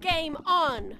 Game on!